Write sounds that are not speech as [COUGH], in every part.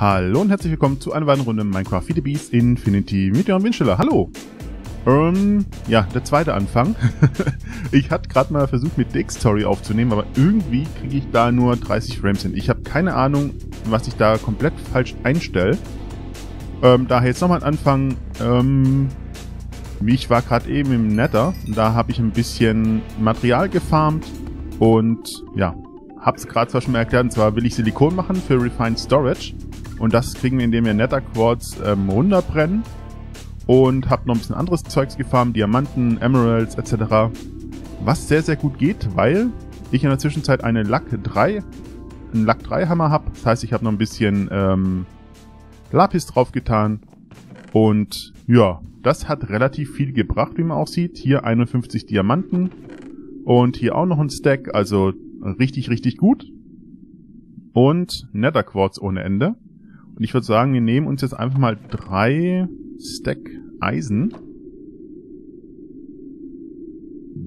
Hallo und herzlich willkommen zu einer weiteren Runde Minecraft Feed Beast Infinity mit Jörn Windstiller. Hallo! Ähm, ja, der zweite Anfang. [LAUGHS] ich hatte gerade mal versucht mit Dick-Story aufzunehmen, aber irgendwie kriege ich da nur 30 Frames hin. Ich habe keine Ahnung, was ich da komplett falsch einstelle. Ähm, daher jetzt nochmal Anfang. Ähm, ich war gerade eben im Nether. Da habe ich ein bisschen Material gefarmt und ja, hab's gerade zwar schon mal erklärt, und zwar will ich Silikon machen für Refined Storage. Und das kriegen wir, indem wir Nether Quartz ähm, runterbrennen. Und hab noch ein bisschen anderes Zeugs gefarmt, Diamanten, Emeralds etc. Was sehr, sehr gut geht, weil ich in der Zwischenzeit eine Lack 3, einen Lack 3 Hammer habe. Das heißt, ich habe noch ein bisschen ähm, Lapis draufgetan. Und ja, das hat relativ viel gebracht, wie man auch sieht. Hier 51 Diamanten. Und hier auch noch ein Stack, also richtig, richtig gut. Und Nether Quartz ohne Ende. Und ich würde sagen, wir nehmen uns jetzt einfach mal drei Stack Eisen.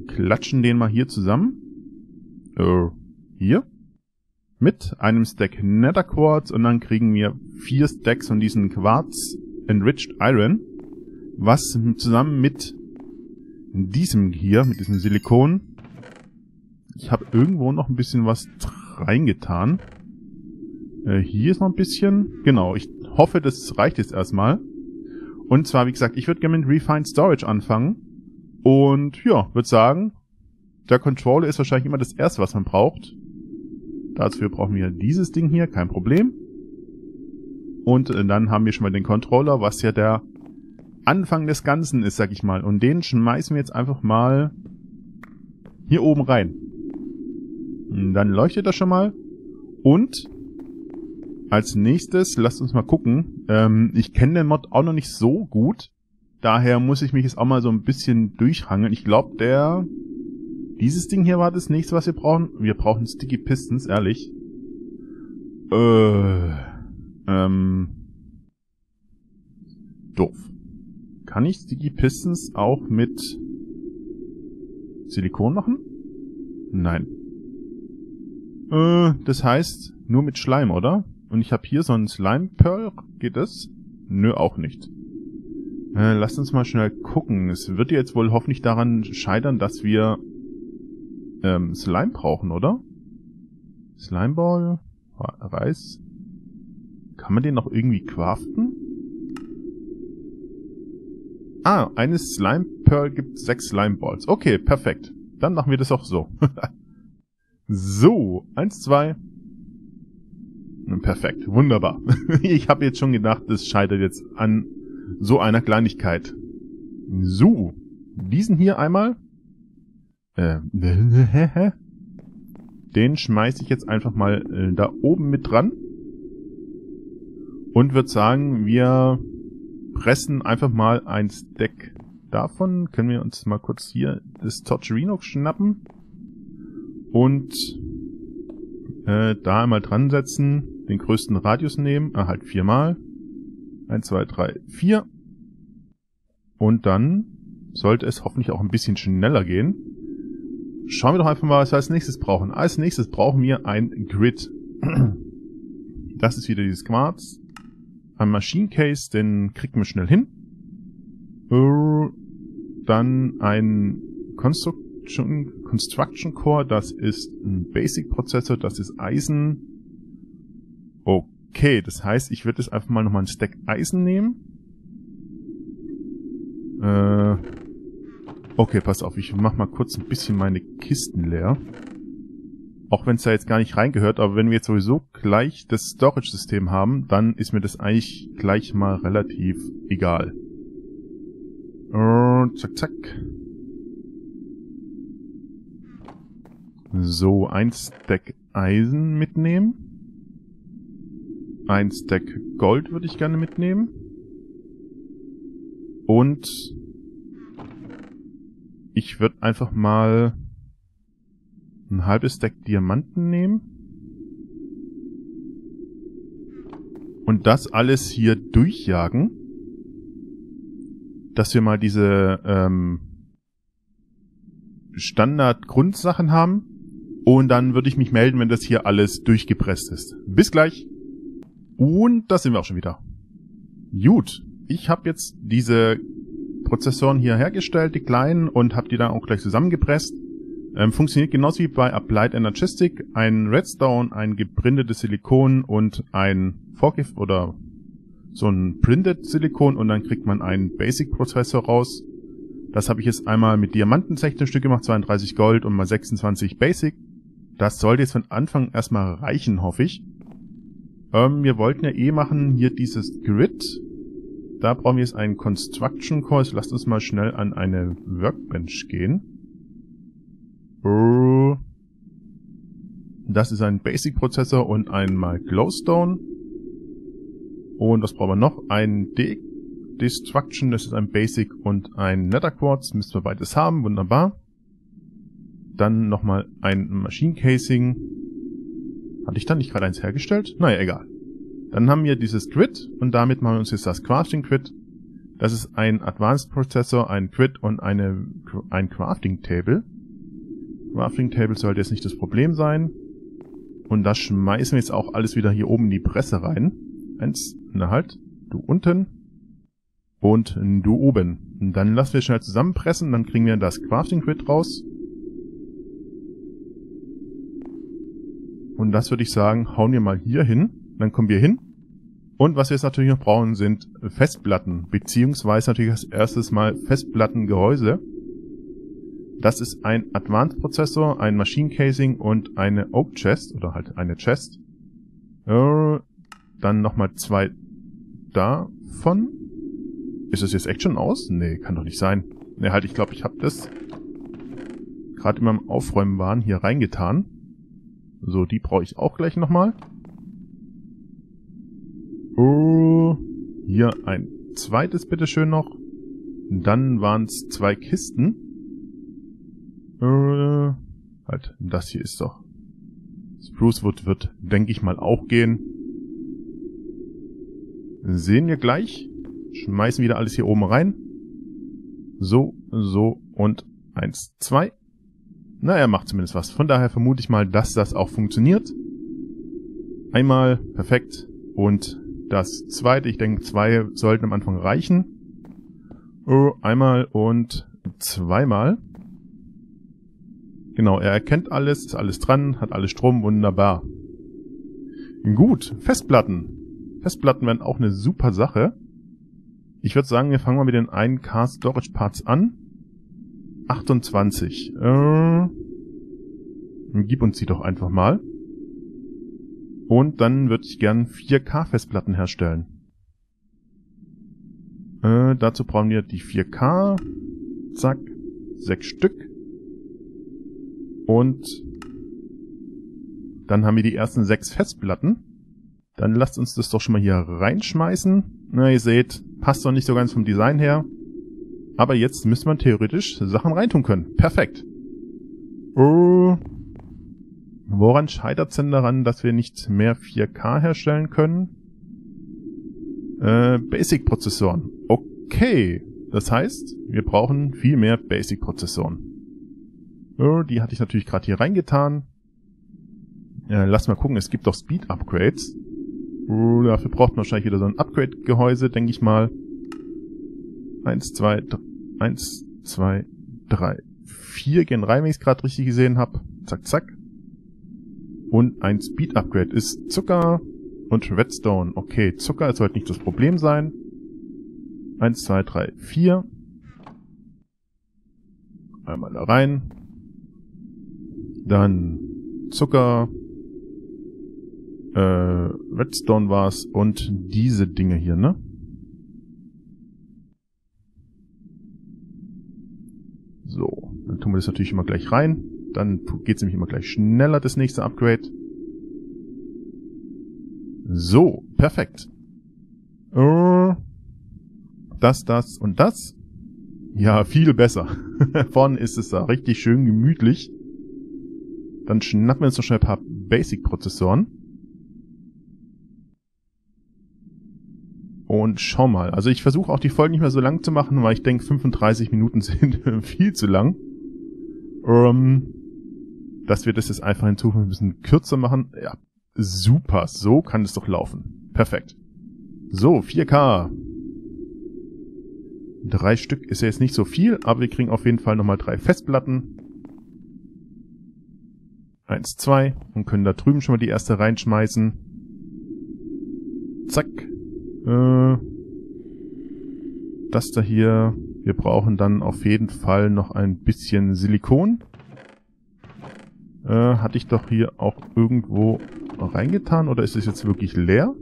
Klatschen den mal hier zusammen. Äh, hier. Mit einem Stack Nether Quartz und dann kriegen wir vier Stacks von diesen Quartz Enriched Iron. Was zusammen mit diesem hier, mit diesem Silikon. Ich habe irgendwo noch ein bisschen was reingetan. Äh, hier ist noch ein bisschen. Genau, ich hoffe, das reicht jetzt erstmal. Und zwar, wie gesagt, ich würde gerne mit Refined Storage anfangen. Und ja, würde sagen, der Controller ist wahrscheinlich immer das erste, was man braucht. Dafür brauchen wir dieses Ding hier, kein Problem. Und äh, dann haben wir schon mal den Controller, was ja der Anfang des Ganzen ist, sag ich mal. Und den schmeißen wir jetzt einfach mal hier oben rein. Dann leuchtet das schon mal. Und als nächstes, lasst uns mal gucken. Ähm, ich kenne den Mod auch noch nicht so gut. Daher muss ich mich jetzt auch mal so ein bisschen durchhangeln. Ich glaube, der... Dieses Ding hier war das nächste, was wir brauchen. Wir brauchen Sticky Pistons, ehrlich. Äh... Ähm... Doof. Kann ich Sticky Pistons auch mit Silikon machen? Nein. Äh, das heißt, nur mit Schleim, oder? Und ich habe hier so einen Slime Pearl. Geht das? Nö, auch nicht. Äh, lasst uns mal schnell gucken. Es wird jetzt wohl hoffentlich daran scheitern, dass wir ähm, Slime brauchen, oder? Slimeball, Reis. Kann man den noch irgendwie craften? Ah, eine Slime Pearl gibt sechs Slime Balls. Okay, perfekt. Dann machen wir das auch so. [LAUGHS] so, eins, zwei, Perfekt, wunderbar. [LAUGHS] ich habe jetzt schon gedacht, das scheitert jetzt an so einer Kleinigkeit. So, diesen hier einmal. Äh, [LAUGHS] den schmeiße ich jetzt einfach mal äh, da oben mit dran. Und würde sagen, wir pressen einfach mal ein Stack davon. Können wir uns mal kurz hier das Torcherino schnappen. Und äh, da einmal dran setzen den größten Radius nehmen, ah, halt viermal. Eins, zwei, drei, vier. Und dann sollte es hoffentlich auch ein bisschen schneller gehen. Schauen wir doch einfach mal, was wir als nächstes brauchen. Als nächstes brauchen wir ein Grid. [CLEARS THROAT] Das ist wieder dieses Quarz. Ein Machine Case, den kriegen wir schnell hin. Dann ein Construction, Construction Core, das ist ein Basic Prozessor, das ist Eisen. Okay, das heißt, ich würde jetzt einfach mal nochmal ein Stack Eisen nehmen. Äh, okay, pass auf, ich mach mal kurz ein bisschen meine Kisten leer. Auch wenn es da jetzt gar nicht reingehört, aber wenn wir jetzt sowieso gleich das Storage-System haben, dann ist mir das eigentlich gleich mal relativ egal. Und zack, zack. So, ein Stack Eisen mitnehmen. Ein Stack Gold würde ich gerne mitnehmen. Und ich würde einfach mal ein halbes Stack Diamanten nehmen. Und das alles hier durchjagen. Dass wir mal diese ähm, Standard-Grundsachen haben. Und dann würde ich mich melden, wenn das hier alles durchgepresst ist. Bis gleich! Und da sind wir auch schon wieder. Gut, ich habe jetzt diese Prozessoren hier hergestellt, die kleinen, und habe die dann auch gleich zusammengepresst. Ähm, funktioniert genauso wie bei Applied Energistic. Ein Redstone, ein gebrindetes Silikon und ein Vorgift oder so ein Printed Silikon und dann kriegt man einen Basic Prozessor raus. Das habe ich jetzt einmal mit Diamanten 16 Stück gemacht, 32 Gold und mal 26 Basic. Das sollte jetzt von Anfang erstmal reichen, hoffe ich. Ähm, wir wollten ja eh machen hier dieses Grid. Da brauchen wir jetzt einen Construction Core. lasst uns mal schnell an eine Workbench gehen. Das ist ein Basic-Prozessor und einmal Glowstone. Und was brauchen wir noch? Ein De Destruction, das ist ein Basic und ein Nether Quartz. Müssen wir beides haben, wunderbar. Dann nochmal ein Machine Casing. Hatte ich da nicht gerade eins hergestellt? Naja, egal. Dann haben wir dieses Grid und damit machen wir uns jetzt das Crafting Grid. Das ist ein Advanced Prozessor, ein Grid und eine, ein Crafting Table. Crafting Table sollte jetzt nicht das Problem sein. Und da schmeißen wir jetzt auch alles wieder hier oben in die Presse rein. Eins, na halt, du unten und du oben. Und dann lassen wir schnell zusammenpressen, dann kriegen wir das Crafting Grid raus. Und das würde ich sagen, hauen wir mal hier hin. Dann kommen wir hin. Und was wir jetzt natürlich noch brauchen, sind Festplatten. Beziehungsweise natürlich als erstes mal Festplattengehäuse. Das ist ein Advanced Prozessor, ein Machine Casing und eine Oak Chest oder halt eine Chest. Äh, dann nochmal zwei davon. Ist das jetzt echt schon aus? Nee, kann doch nicht sein. Ne, halt, ich glaube, ich habe das gerade in meinem Aufräumen waren hier reingetan. So, die brauche ich auch gleich nochmal. Oh, hier ein zweites bitteschön noch. Dann waren es zwei Kisten. Äh, halt, das hier ist doch. Sprucewood wird, denke ich mal, auch gehen. Sehen wir gleich. Schmeißen wieder alles hier oben rein. So, so und eins, zwei. Na, er macht zumindest was. Von daher vermute ich mal, dass das auch funktioniert. Einmal, perfekt. Und das zweite, ich denke, zwei sollten am Anfang reichen. Oh, einmal und zweimal. Genau, er erkennt alles, ist alles dran, hat alles Strom, wunderbar. Gut, Festplatten. Festplatten wären auch eine super Sache. Ich würde sagen, wir fangen mal mit den 1K Storage Parts an. 28. Äh, gib uns sie doch einfach mal. Und dann würde ich gern 4K Festplatten herstellen. Äh, dazu brauchen wir die 4K. Zack. Sechs Stück. Und dann haben wir die ersten sechs Festplatten. Dann lasst uns das doch schon mal hier reinschmeißen. Na, ihr seht, passt doch nicht so ganz vom Design her. Aber jetzt müsste man theoretisch Sachen reintun können. Perfekt. Uh, woran scheitert es denn daran, dass wir nicht mehr 4K herstellen können? Äh, Basic-Prozessoren. Okay. Das heißt, wir brauchen viel mehr Basic-Prozessoren. Oh, die hatte ich natürlich gerade hier reingetan. Äh, lass mal gucken, es gibt doch Speed-Upgrades. Oh, dafür braucht man wahrscheinlich wieder so ein Upgrade-Gehäuse, denke ich mal. Eins, zwei, eins, zwei, drei, vier gehen rein, wenn ich es gerade richtig gesehen habe. Zack, zack. Und ein Speed-Upgrade ist Zucker und Redstone. Okay, Zucker sollte nicht das Problem sein. Eins, zwei, drei, vier. Einmal da rein. Dann Zucker, äh, Redstone war's und diese Dinge hier, ne? So, dann tun wir das natürlich immer gleich rein. Dann geht's nämlich immer gleich schneller, das nächste Upgrade. So, perfekt. Äh, das, das und das. Ja, viel besser. [LAUGHS] Vorne ist es da richtig schön gemütlich. Dann schnappen wir uns noch schnell ein paar Basic-Prozessoren. Und schau mal. Also ich versuche auch die Folge nicht mehr so lang zu machen, weil ich denke 35 Minuten [LAUGHS] sind viel zu lang. Ähm, dass wir das jetzt einfach in Zukunft ein bisschen kürzer machen. Ja, super. So kann es doch laufen. Perfekt. So, 4K. Drei Stück ist ja jetzt nicht so viel, aber wir kriegen auf jeden Fall nochmal drei Festplatten. Eins, zwei. Und können da drüben schon mal die erste reinschmeißen. Zack. Äh, das da hier. Wir brauchen dann auf jeden Fall noch ein bisschen Silikon. Äh, hatte ich doch hier auch irgendwo reingetan oder ist es jetzt wirklich leer?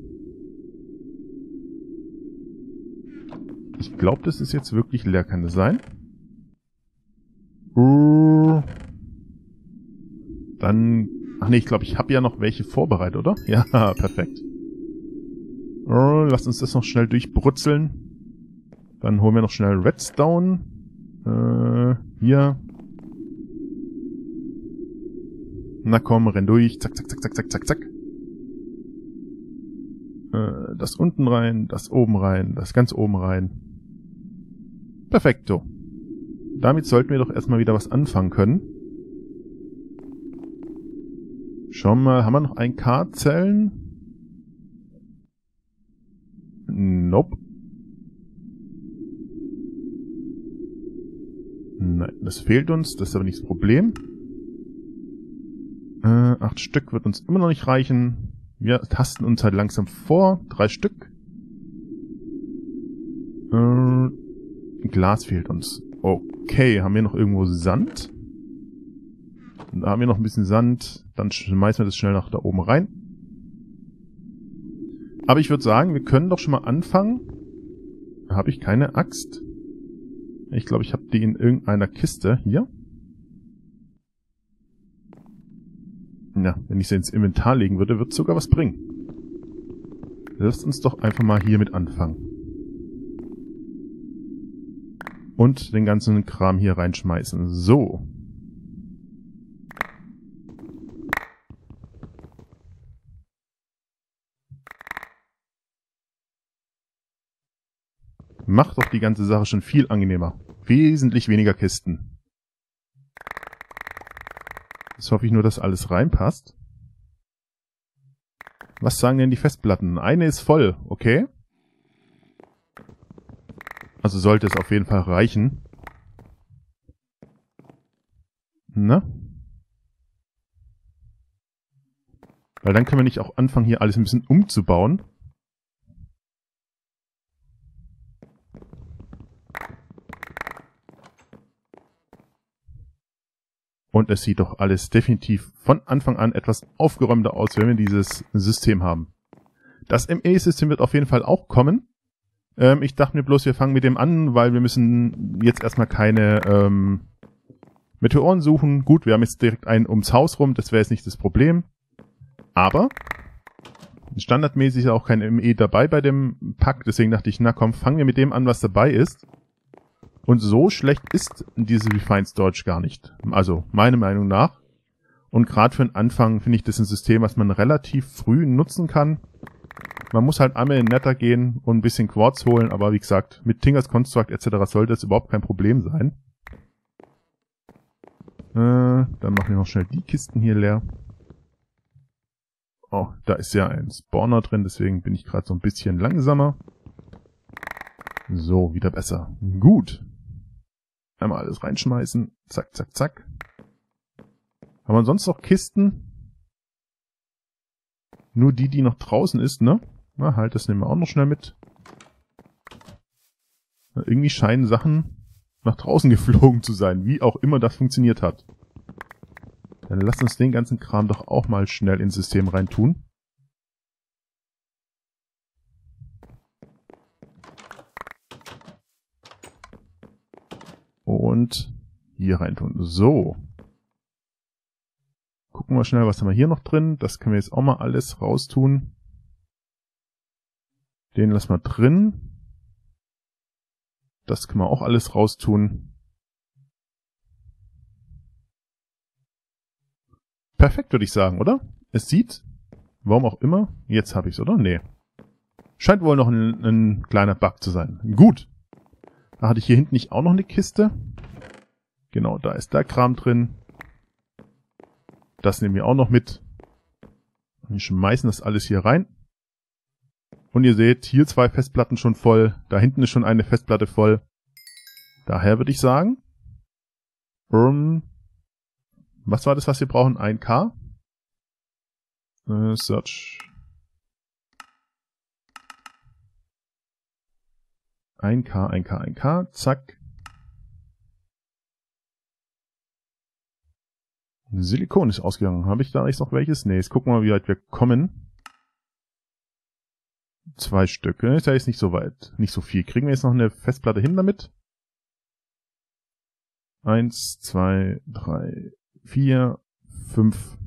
Ich glaube, das ist jetzt wirklich leer, kann das sein? Uh, dann... Ach nee, ich glaube, ich habe ja noch welche vorbereitet, oder? [LAUGHS] Ja, perfekt. Uh, lass uns das noch schnell durchbrutzeln. Dann holen wir noch schnell Redstone. Äh, hier. Na komm, renn durch. Zack, zack, zack, zack, zack, zack, zack. Äh, das unten rein, das oben rein, das ganz oben rein. Perfekto. Damit sollten wir doch erstmal wieder was anfangen können. Schauen wir mal, haben wir noch ein K-Zellen? Nope. Nein, das fehlt uns, das ist aber nicht das Problem. Äh, acht Stück wird uns immer noch nicht reichen. Wir tasten uns halt langsam vor. Drei Stück. Äh, Glas fehlt uns. Okay, haben wir noch irgendwo Sand? Da haben wir noch ein bisschen Sand. Dann schmeißen wir das schnell nach da oben rein. Aber ich würde sagen, wir können doch schon mal anfangen. Habe ich keine Axt? Ich glaube, ich habe die in irgendeiner Kiste. Hier. Ja, wenn ich sie ins Inventar legen würde, wird sogar was bringen. Lasst uns doch einfach mal hiermit anfangen. Und den ganzen Kram hier reinschmeißen. So. Macht doch die ganze Sache schon viel angenehmer. Wesentlich weniger Kisten. Jetzt hoffe ich nur, dass alles reinpasst. Was sagen denn die Festplatten? Eine ist voll, okay? Also sollte es auf jeden Fall reichen. Ne? Weil dann können wir nicht auch anfangen, hier alles ein bisschen umzubauen. Und es sieht doch alles definitiv von Anfang an etwas aufgeräumter aus, wenn wir dieses System haben. Das ME-System wird auf jeden Fall auch kommen. Ähm, ich dachte mir bloß, wir fangen mit dem an, weil wir müssen jetzt erstmal keine ähm, Meteoren suchen. Gut, wir haben jetzt direkt einen ums Haus rum, das wäre jetzt nicht das Problem. Aber standardmäßig ist auch kein ME dabei bei dem Pack, deswegen dachte ich, na komm, fangen wir mit dem an, was dabei ist. Und so schlecht ist diese Refined Storage gar nicht. Also, meiner Meinung nach. Und gerade für den Anfang finde ich das ein System, was man relativ früh nutzen kann. Man muss halt einmal in Netter gehen und ein bisschen Quartz holen, aber wie gesagt, mit Tingers Construct etc. sollte das überhaupt kein Problem sein. Äh, dann machen wir noch schnell die Kisten hier leer. Oh, da ist ja ein Spawner drin, deswegen bin ich gerade so ein bisschen langsamer. So, wieder besser. Gut. Einmal alles reinschmeißen. Zack, zack, zack. Haben wir sonst noch Kisten? Nur die, die noch draußen ist, ne? Na halt, das nehmen wir auch noch schnell mit. Na, irgendwie scheinen Sachen nach draußen [LAUGHS] geflogen zu sein, wie auch immer das funktioniert hat. Dann lass uns den ganzen Kram doch auch mal schnell ins System reintun. Und hier reintun. So. Gucken wir schnell, was haben wir hier noch drin. Das können wir jetzt auch mal alles raustun. Den lassen wir drin. Das können wir auch alles raustun. Perfekt, würde ich sagen, oder? Es sieht, warum auch immer, jetzt habe ich es, oder? Nee. Scheint wohl noch ein, ein kleiner Bug zu sein. Gut. Da hatte ich hier hinten nicht auch noch eine Kiste. Genau, da ist der Kram drin. Das nehmen wir auch noch mit. Wir schmeißen das alles hier rein. Und ihr seht, hier zwei Festplatten schon voll. Da hinten ist schon eine Festplatte voll. Daher würde ich sagen, um, was war das, was wir brauchen? 1K? Äh, Search. 1K, 1K, 1K, zack. Silikon ist ausgegangen. Habe ich da eigentlich noch welches? Nee, jetzt gucken wir mal, wie weit wir kommen. Zwei Stücke. Ist ja jetzt nicht so weit. Nicht so viel. Kriegen wir jetzt noch eine Festplatte hin damit? Eins, zwei, drei, vier, fünf.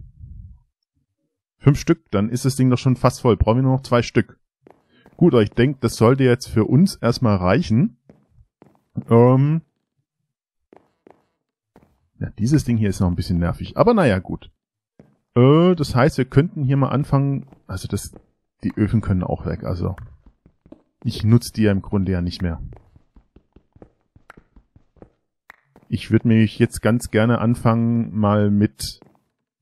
Fünf Stück, dann ist das Ding doch schon fast voll. Brauchen wir nur noch zwei Stück. Gut, aber ich denke, das sollte jetzt für uns erstmal reichen. Ähm, ja, dieses Ding hier ist noch ein bisschen nervig. Aber naja, gut. Äh, das heißt, wir könnten hier mal anfangen. Also das, die Öfen können auch weg. Also ich nutze die ja im Grunde ja nicht mehr. Ich würde mich jetzt ganz gerne anfangen, mal mit,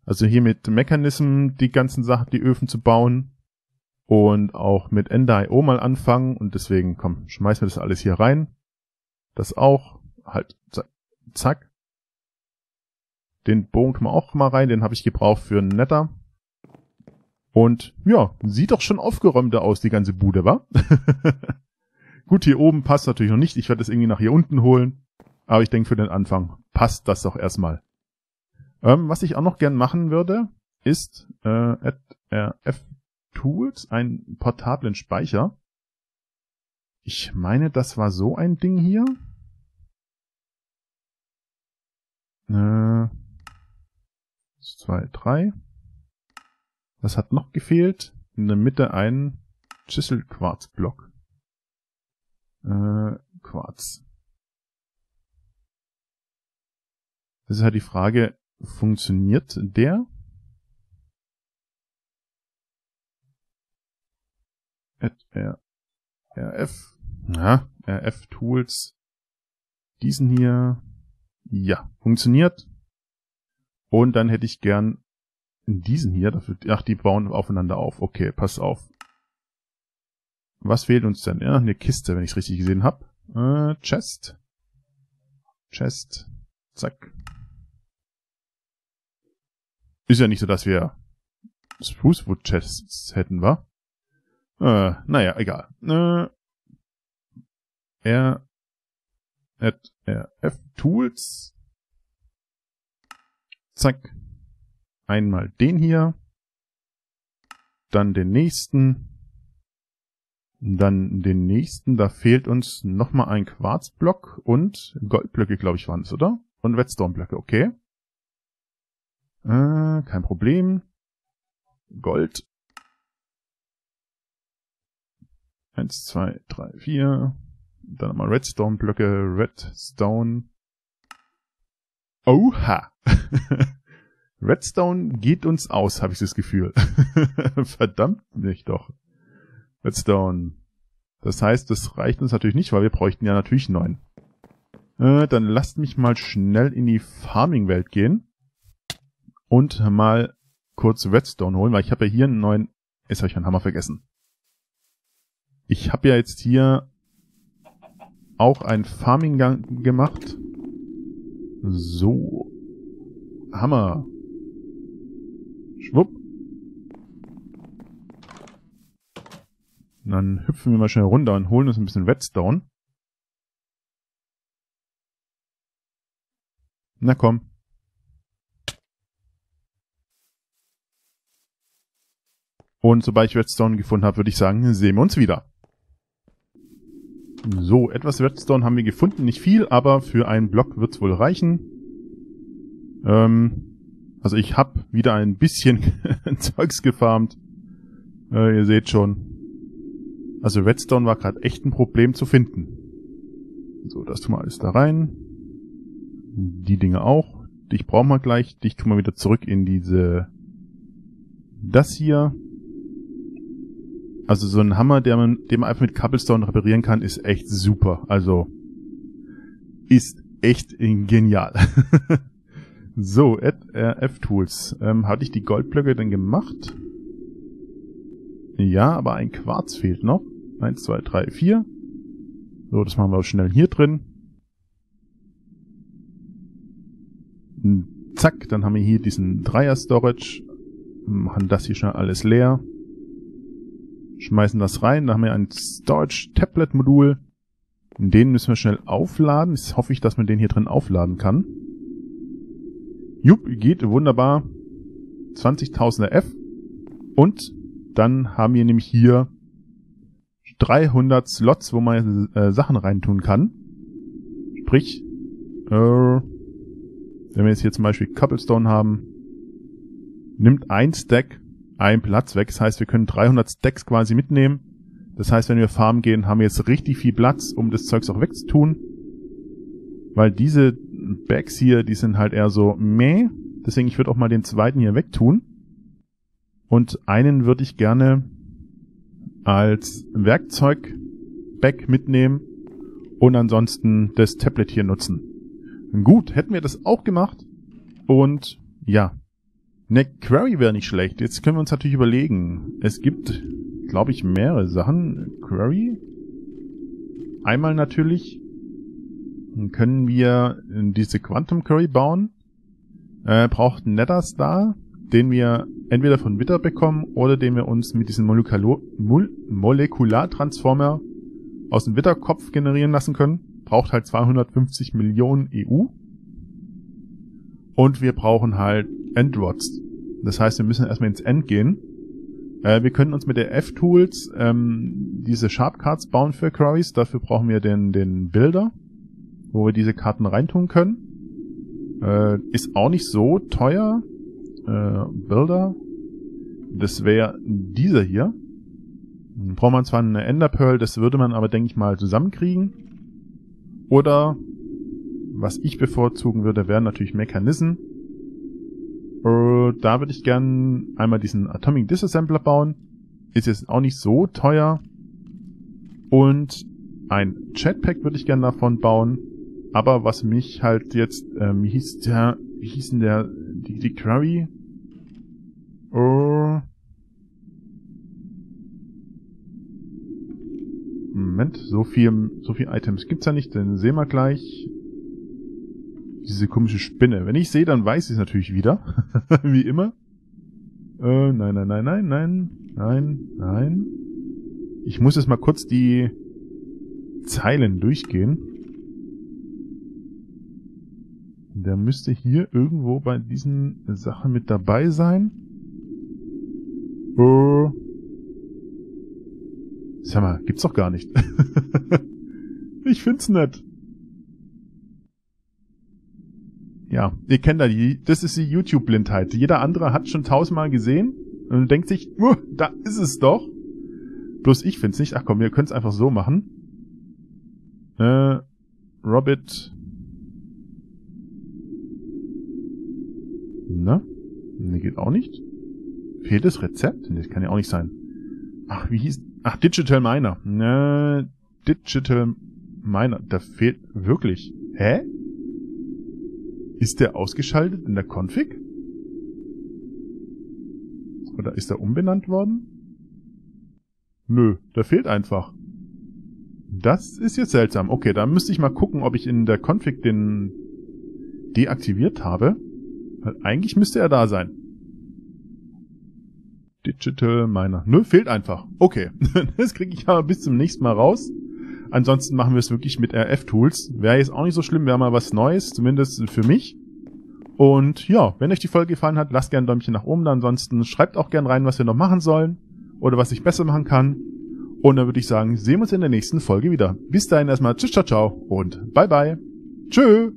also hier mit Mechanism die ganzen Sachen, die Öfen zu bauen. Und auch mit Ender.io mal anfangen. Und deswegen, komm, schmeißen wir das alles hier rein. Das auch. Halt, zack. Den Bogen tun wir auch mal rein, den habe ich gebraucht für einen Netter. Und ja, sieht doch schon aufgeräumter aus, die ganze Bude, wa? [LAUGHS] Gut, hier oben passt natürlich noch nicht. Ich werde das irgendwie nach hier unten holen. Aber ich denke, für den Anfang passt das doch erstmal. Ähm, was ich auch noch gern machen würde, ist äh, rf tools einen portablen Speicher. Ich meine, das war so ein Ding hier. Äh, zwei, drei. Was hat noch gefehlt? In der Mitte ein Chisel-Quarz-Block. Äh, Quarz. Das ist halt die Frage, funktioniert der? RF. Na, RF Tools. Diesen hier. Ja, funktioniert. Und dann hätte ich gern diesen hier, dafür, ach, die bauen aufeinander auf. Okay, pass auf. Was fehlt uns denn? Ja, eine Kiste, wenn ich es richtig gesehen habe. Äh, Chest. Chest. Zack. Ist ja nicht so, dass wir Sprucewood Chests hätten, wa? Äh, naja, egal. Äh, R, at, RF Tools Zack. Einmal den hier. Dann den nächsten. Dann den nächsten. Da fehlt uns nochmal ein Quarzblock und Goldblöcke, glaube ich, waren es, oder? Und Redstone-Blöcke, okay. Äh, kein Problem. Gold. Eins, zwei, drei, vier. Dann nochmal Redstone-Blöcke. Redstone. Oha! [LAUGHS] Redstone geht uns aus, habe ich das Gefühl. [LAUGHS] Verdammt nicht doch. Redstone. Das heißt, das reicht uns natürlich nicht, weil wir bräuchten ja natürlich neun. Äh, dann lasst mich mal schnell in die Farming-Welt gehen. Und mal kurz Redstone holen, weil ich habe ja hier einen neuen... Jetzt habe ich meinen Hammer vergessen. Ich habe ja jetzt hier auch ein Farming gemacht. So. Hammer. Schwupp. Dann hüpfen wir mal schnell runter und holen uns ein bisschen Redstone. Na komm. Und sobald ich Redstone gefunden habe, würde ich sagen, sehen wir uns wieder. So, etwas Redstone haben wir gefunden. Nicht viel, aber für einen Block wird es wohl reichen. Ähm, also ich habe wieder ein bisschen [LAUGHS] Zeugs gefarmt. Äh, ihr seht schon. Also Redstone war gerade echt ein Problem zu finden. So, das tun wir alles da rein. Die Dinge auch. Dich brauchen wir gleich. Dich tun wir wieder zurück in diese... Das hier. Also so ein Hammer, der man, den man einfach mit Cobblestone reparieren kann, ist echt super. Also ist echt genial. [LAUGHS] so, RF Tools. Ähm, hatte ich die Goldblöcke denn gemacht? Ja, aber ein Quarz fehlt noch. Eins, zwei, drei, vier. So, das machen wir auch schnell hier drin. Zack, dann haben wir hier diesen Dreier-Storage. Machen das hier schnell alles leer. Schmeißen das rein. Da haben wir ein Storage-Tablet-Modul. Den müssen wir schnell aufladen. Jetzt hoffe ich, dass man den hier drin aufladen kann. Jupp, geht wunderbar. 20.000er F. Und dann haben wir nämlich hier 300 Slots, wo man äh, Sachen reintun kann. Sprich, äh, wenn wir jetzt hier zum Beispiel Cobblestone haben, nimmt ein Stack ein Platz weg. Das heißt, wir können 300 Stacks quasi mitnehmen. Das heißt, wenn wir farmen gehen, haben wir jetzt richtig viel Platz, um das Zeugs auch wegzutun. Weil diese Bags hier, die sind halt eher so meh. Deswegen, ich würde auch mal den zweiten hier wegtun. Und einen würde ich gerne als Werkzeug-Bag mitnehmen und ansonsten das Tablet hier nutzen. Gut, hätten wir das auch gemacht. Und ja, eine Query wäre nicht schlecht. Jetzt können wir uns natürlich überlegen. Es gibt, glaube ich, mehrere Sachen. Query. Einmal natürlich können wir diese Quantum Query bauen. Äh, braucht Netherstar, den wir entweder von Witter bekommen oder den wir uns mit diesem Molekulartransformer aus dem Witterkopf generieren lassen können. Braucht halt 250 Millionen EU. Und wir brauchen halt Endrods. Das heißt, wir müssen erstmal ins End gehen. Äh, wir können uns mit der F-Tools ähm, diese Sharpcards bauen für Queries. Dafür brauchen wir den, den Builder, wo wir diese Karten reintun können. Äh, ist auch nicht so teuer. Äh, Builder. Das wäre dieser hier. Dann braucht man zwar eine Ender Pearl, das würde man aber, denke ich mal, zusammenkriegen. Oder, was ich bevorzugen würde, wären natürlich Mechanismen. Äh, da würde ich gern einmal diesen Atomic Disassembler bauen. Ist jetzt auch nicht so teuer. Und ein Jetpack würde ich gern davon bauen. Aber was mich halt jetzt, ähm, hieß der, wie hieß denn der, die, die Query? Oh. Moment, so viel, so viel Items gibt's ja nicht, dann sehen wir gleich. Diese komische Spinne. Wenn ich sehe, dann weiß ich es natürlich wieder. [LAUGHS] Wie immer. Äh, nein, nein, nein, nein, nein, nein, nein. Ich muss jetzt mal kurz die Zeilen durchgehen. Der müsste hier irgendwo bei diesen Sachen mit dabei sein. Äh. Sag mal, gibt's doch gar nicht. [LAUGHS] ich find's nett. Ja, ihr kennt da die, das ist die YouTube-Blindheit. Jeder andere hat schon tausendmal gesehen und denkt sich, uh, da ist es doch. Bloß ich find's nicht. Ach komm, wir können's einfach so machen. Äh, Robert. Na? Ne, geht auch nicht. Fehlt das Rezept? Ne, das kann ja auch nicht sein. Ach, wie hieß... Ach, Digital Miner. Ne, Digital Miner. Da fehlt wirklich... Hä? Ist der ausgeschaltet in der Config? Oder ist er umbenannt worden? Nö, der fehlt einfach. Das ist jetzt seltsam. Okay, da müsste ich mal gucken, ob ich in der Config den deaktiviert habe. Weil eigentlich müsste er da sein. Digital Miner. Nö, fehlt einfach. Okay, [LAUGHS] das kriege ich aber bis zum nächsten Mal raus. Ansonsten machen wir es wirklich mit RF-Tools. Wäre jetzt auch nicht so schlimm, wäre mal was Neues, zumindest für mich. Und ja, wenn euch die Folge gefallen hat, lasst gerne ein Däumchen nach oben. Ansonsten schreibt auch gerne rein, was wir noch machen sollen oder was ich besser machen kann. Und dann würde ich sagen, sehen wir uns in der nächsten Folge wieder. Bis dahin erstmal tschüss, ciao, ciao und bye bye. Tschö.